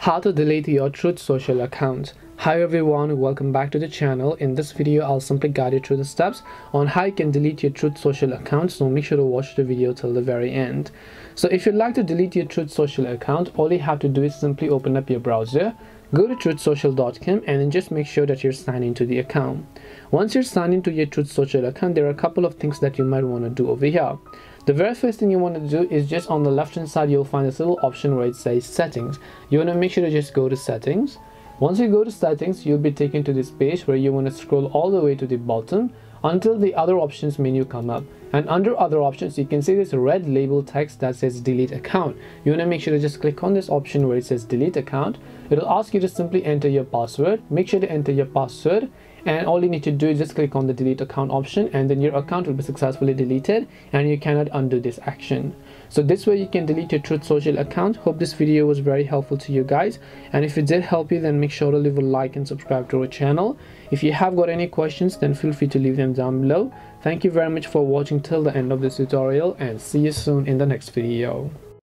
how to delete your truth social account. Hi everyone welcome back to the channel. In this video i'll simply guide you through the steps on how you can delete your truth social account so make sure to watch the video till the very end. So if you'd like to delete your truth social account all you have to do is simply open up your browser go to truthsocial.com and then just make sure that you're signed into the account. Once you're signed into your truth social account there are a couple of things that you might want to do over here. The very first thing you want to do is just on the left hand side you'll find this little option where it says settings. You want to make sure to just go to settings. Once you go to settings you'll be taken to this page where you want to scroll all the way to the bottom until the other options menu come up and under other options you can see this red label text that says delete account. You want to make sure to just click on this option where it says delete account. It'll ask you to simply enter your password. Make sure to enter your password. And all you need to do is just click on the delete account option and then your account will be successfully deleted and you cannot undo this action. So this way you can delete your truth social account. Hope this video was very helpful to you guys. And if it did help you then make sure to leave a like and subscribe to our channel. If you have got any questions then feel free to leave them down below. Thank you very much for watching till the end of this tutorial and see you soon in the next video